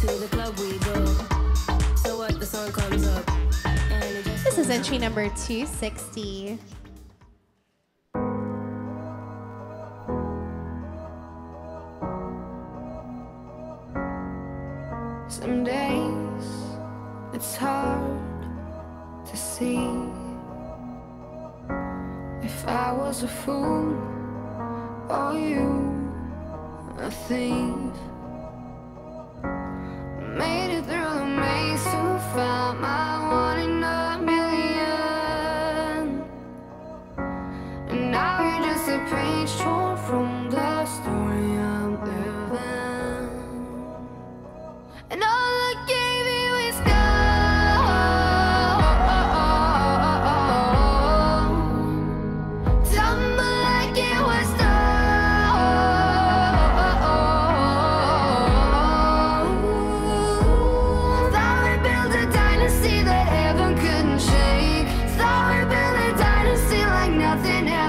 This is entry number 260. Some days it's hard to see if I was a fool or you a thief. From the story I'm living. And all I gave you is like it was. Thought we a dynasty that heaven couldn't shake. Thought we a dynasty like nothing ever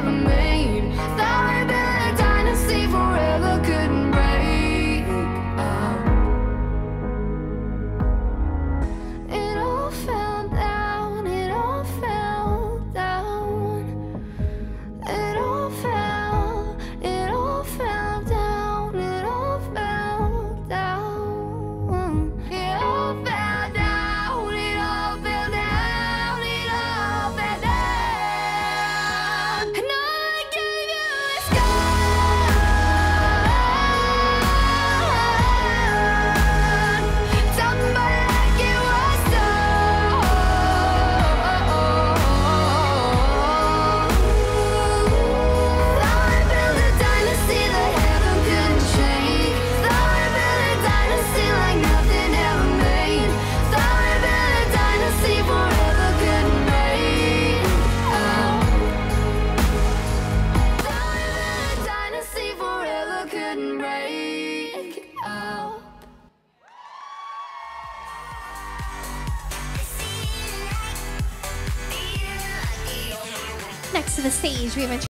couldn't break. Oh. Next to the stage, we have entry